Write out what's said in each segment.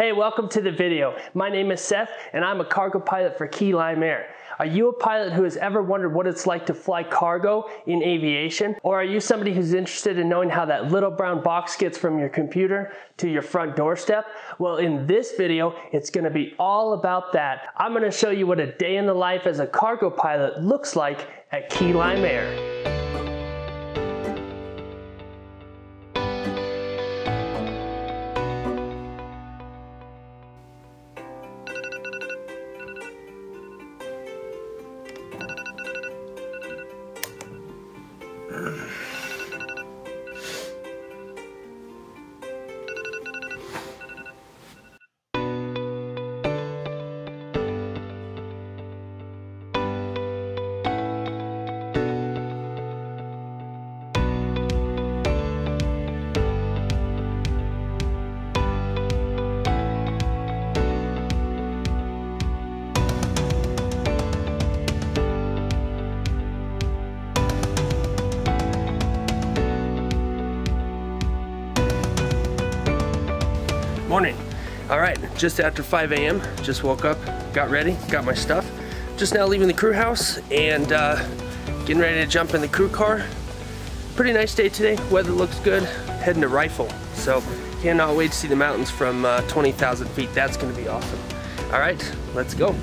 Hey, welcome to the video. My name is Seth and I'm a cargo pilot for Key Lime Air. Are you a pilot who has ever wondered what it's like to fly cargo in aviation? Or are you somebody who's interested in knowing how that little brown box gets from your computer to your front doorstep? Well, in this video, it's gonna be all about that. I'm gonna show you what a day in the life as a cargo pilot looks like at Key Lime Air. Morning. All right, just after 5 a.m., just woke up, got ready, got my stuff. Just now leaving the crew house and uh, getting ready to jump in the crew car. Pretty nice day today, weather looks good, heading to Rifle. So cannot wait to see the mountains from uh, 20,000 feet. That's gonna be awesome. All right, let's go.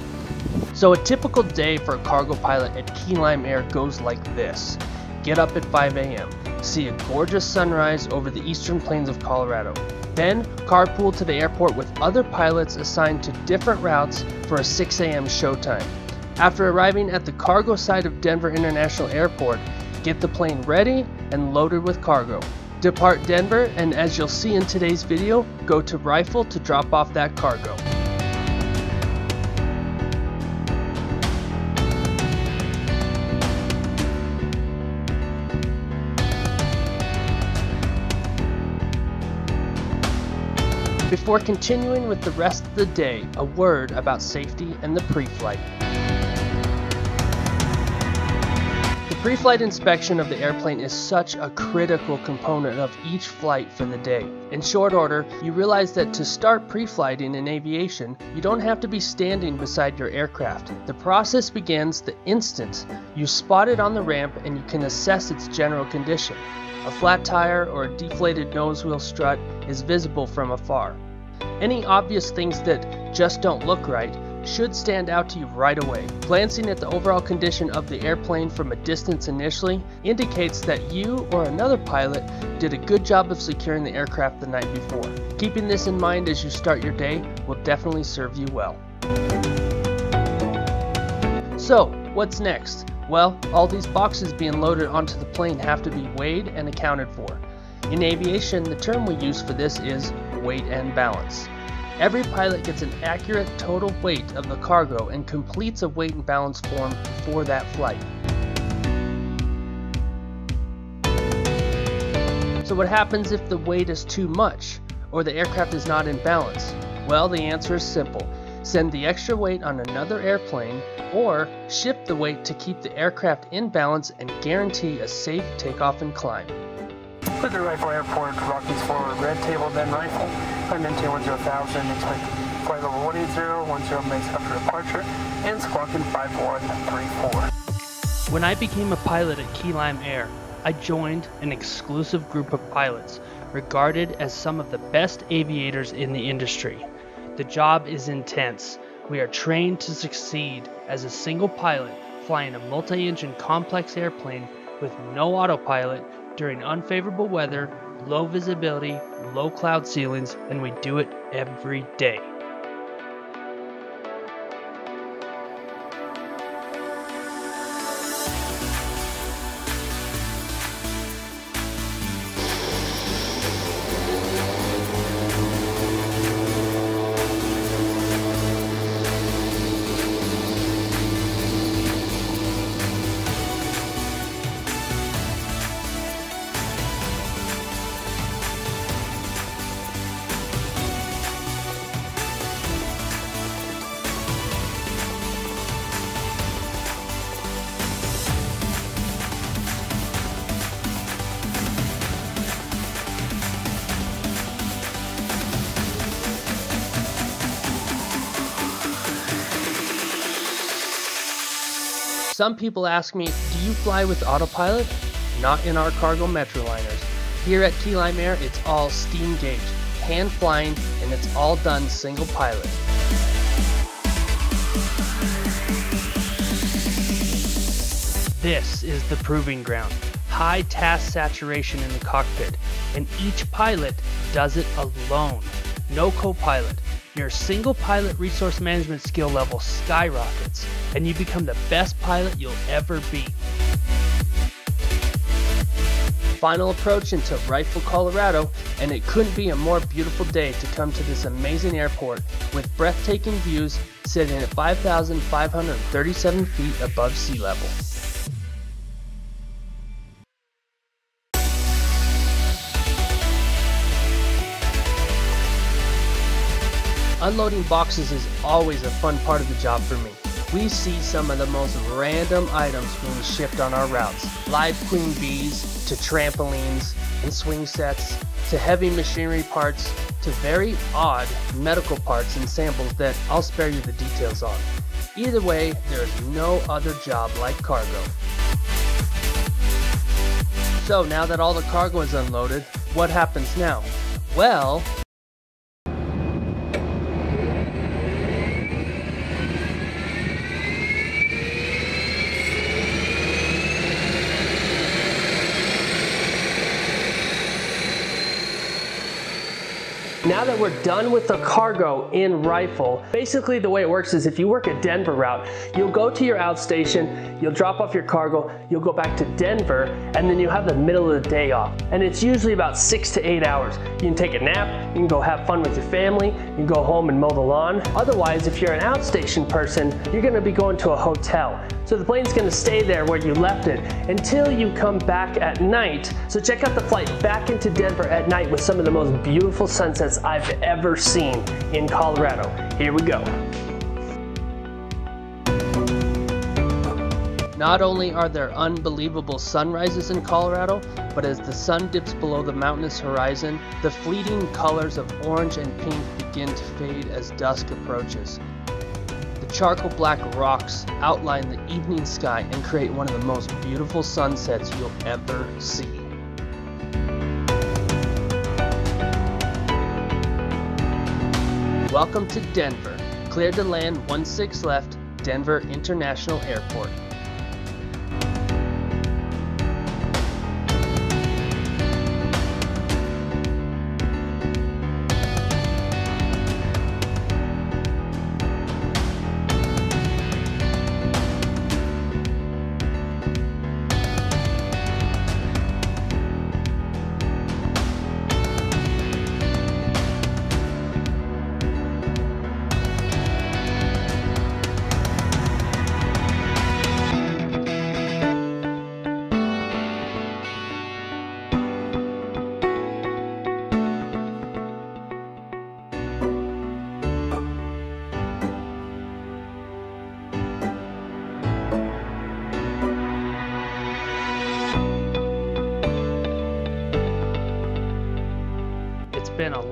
So a typical day for a cargo pilot at Key Lime Air goes like this. Get up at 5 a.m., see a gorgeous sunrise over the eastern plains of Colorado, then carpool to the airport with other pilots assigned to different routes for a 6 a.m. showtime. After arriving at the cargo side of Denver International Airport, get the plane ready and loaded with cargo. Depart Denver and as you'll see in today's video, go to Rifle to drop off that cargo. Before continuing with the rest of the day, a word about safety and the pre-flight. Pre-flight inspection of the airplane is such a critical component of each flight for the day. In short order, you realize that to start pre-flighting in aviation, you don't have to be standing beside your aircraft. The process begins the instant you spot it on the ramp and you can assess its general condition. A flat tire or a deflated nose wheel strut is visible from afar. Any obvious things that just don't look right should stand out to you right away. Glancing at the overall condition of the airplane from a distance initially indicates that you or another pilot did a good job of securing the aircraft the night before. Keeping this in mind as you start your day will definitely serve you well. So, what's next? Well, all these boxes being loaded onto the plane have to be weighed and accounted for. In aviation, the term we use for this is weight and balance. Every pilot gets an accurate total weight of the cargo and completes a weight and balance form for that flight. So what happens if the weight is too much or the aircraft is not in balance? Well, the answer is simple. Send the extra weight on another airplane or shift the weight to keep the aircraft in balance and guarantee a safe takeoff and climb. Clicker Rifle Airport, Rockies forward, red table, then rifle. Climb into 10,000, expect flight level 180, 10 makes after departure, and squawking 5134. When I became a pilot at Key Lime Air, I joined an exclusive group of pilots regarded as some of the best aviators in the industry. The job is intense. We are trained to succeed as a single pilot flying a multi engine complex airplane with no autopilot during unfavorable weather, low visibility, low cloud ceilings, and we do it every day. Some people ask me, do you fly with autopilot? Not in our cargo Metroliners. Here at Key Lime Air, it's all steam gauge, hand flying, and it's all done single pilot. This is the proving ground. High task saturation in the cockpit, and each pilot does it alone. No co-pilot. Your single pilot resource management skill level skyrockets, and you become the best pilot you'll ever be. Final approach into Rifle, Colorado, and it couldn't be a more beautiful day to come to this amazing airport with breathtaking views sitting at 5,537 feet above sea level. Unloading boxes is always a fun part of the job for me. We see some of the most random items being shipped on our routes. Live queen bees, to trampolines and swing sets, to heavy machinery parts, to very odd medical parts and samples that I'll spare you the details on. Either way, there is no other job like cargo. So now that all the cargo is unloaded, what happens now? Well, Now that we're done with the cargo in Rifle, basically the way it works is if you work a Denver route, you'll go to your outstation, you'll drop off your cargo, you'll go back to Denver, and then you have the middle of the day off. And it's usually about six to eight hours. You can take a nap, you can go have fun with your family, you can go home and mow the lawn. Otherwise, if you're an outstation person, you're gonna be going to a hotel. So the plane's gonna stay there where you left it until you come back at night. So check out the flight back into Denver at night with some of the most beautiful sunsets I've ever seen in Colorado. Here we go. Not only are there unbelievable sunrises in Colorado, but as the sun dips below the mountainous horizon, the fleeting colors of orange and pink begin to fade as dusk approaches. The charcoal black rocks outline the evening sky and create one of the most beautiful sunsets you'll ever see. Welcome to Denver. Clear to land 16 left, Denver International Airport.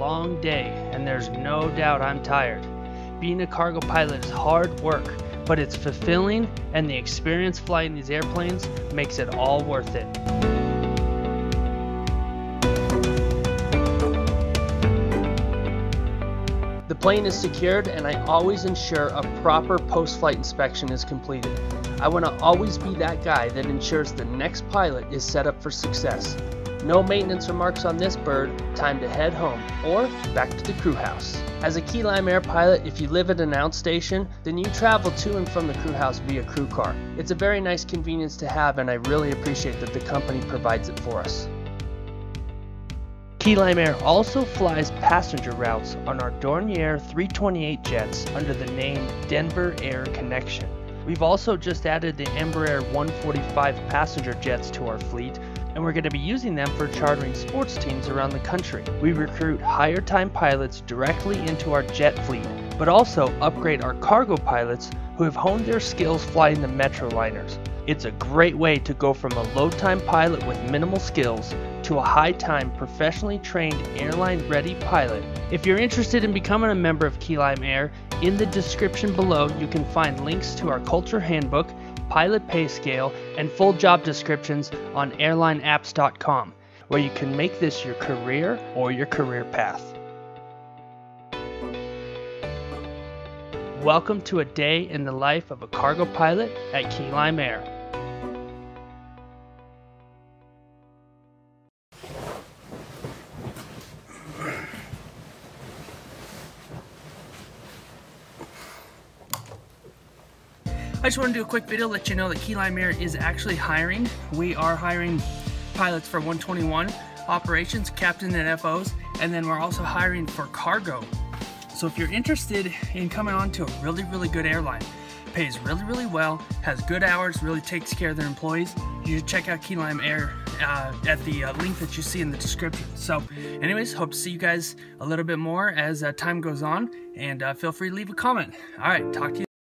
Long day, and there's no doubt I'm tired. Being a cargo pilot is hard work, but it's fulfilling, and the experience flying these airplanes makes it all worth it. The plane is secured, and I always ensure a proper post flight inspection is completed. I want to always be that guy that ensures the next pilot is set up for success. No maintenance remarks on this bird, time to head home or back to the crew house. As a Key Lime Air pilot, if you live at an outstation, then you travel to and from the crew house via crew car. It's a very nice convenience to have and I really appreciate that the company provides it for us. Key Lime Air also flies passenger routes on our Dornier 328 jets under the name Denver Air Connection. We've also just added the Embraer 145 passenger jets to our fleet, and we're going to be using them for chartering sports teams around the country. We recruit higher time pilots directly into our jet fleet, but also upgrade our cargo pilots who have honed their skills flying the Metroliners. It's a great way to go from a low time pilot with minimal skills to a high time professionally trained airline ready pilot. If you're interested in becoming a member of Key Lime Air, in the description below you can find links to our culture handbook pilot pay scale, and full job descriptions on airlineapps.com, where you can make this your career or your career path. Welcome to a day in the life of a cargo pilot at Key Lime Air. I just want to do a quick video let you know that Key Lime Air is actually hiring. We are hiring pilots for 121 operations, captain and FOs, and then we're also hiring for cargo. So if you're interested in coming on to a really, really good airline, pays really, really well, has good hours, really takes care of their employees, you should check out Key Lime Air uh, at the uh, link that you see in the description. So anyways, hope to see you guys a little bit more as uh, time goes on, and uh, feel free to leave a comment. All right, talk to you